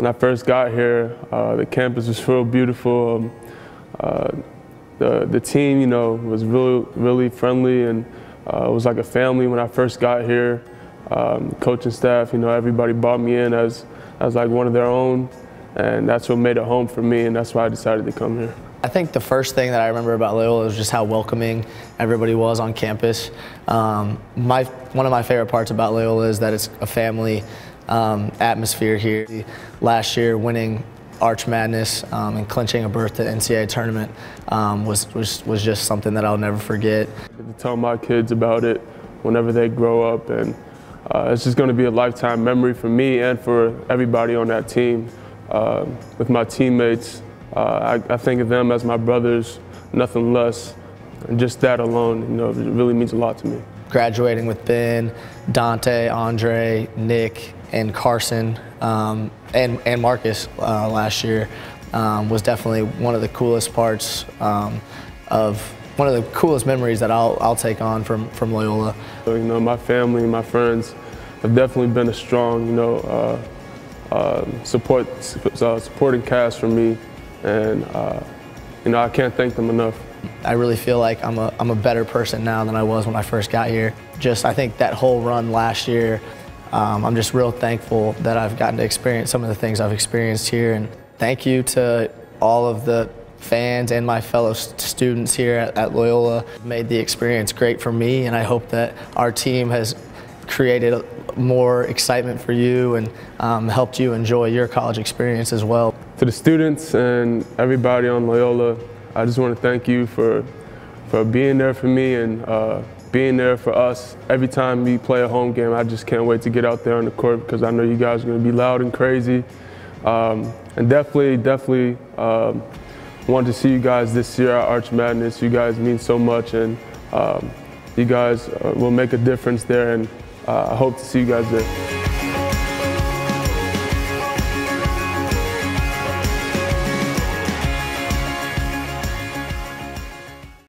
when I first got here, uh, the campus was real beautiful. Um, uh, the, the team, you know, was really, really friendly and uh, it was like a family when I first got here. Um, coaching staff, you know, everybody brought me in as, as like one of their own and that's what made it home for me and that's why I decided to come here. I think the first thing that I remember about Loyola was just how welcoming everybody was on campus. Um, my, one of my favorite parts about Loyola is that it's a family um, atmosphere here. Last year, winning Arch Madness um, and clinching a berth to NCAA tournament um, was, was, was just something that I'll never forget. To tell my kids about it whenever they grow up, and uh, it's just going to be a lifetime memory for me and for everybody on that team. Uh, with my teammates, uh, I, I, think of them as my brothers, nothing less. And just that alone, you know, it really means a lot to me. Graduating with Ben, Donte, Aundre, Nick, and Carson, um, and, and Marcus uh, last year um, was definitely one of the coolest parts um, of one of the coolest memories that I'll, I'll take on from, from Loyola. So, you know, my family my friends have definitely been a strong, you know, uh, uh, support, supporting cast for me and uh, you know I can't thank them enough. I really feel like I'm a, I'm a better person now than I was when I first got here. Just I think that whole run last year, um, I'm just real thankful that I've gotten to experience some of the things I've experienced here. And thank you to all of the fans and my fellow students here at, at Loyola. Made the experience great for me, and I hope that our team has created more excitement for you and um, helped you enjoy your college experience as well. To the students and everybody on Loyola, I just want to thank you for, for being there for me and uh, being there for us. Every time we play a home game, I just can't wait to get out there on the court because I know you guys are going to be loud and crazy. Um, and definitely, definitely um, want to see you guys this year at Arch Madness. You guys mean so much and um, you guys uh, will make a difference there and uh, I hope to see you guys there.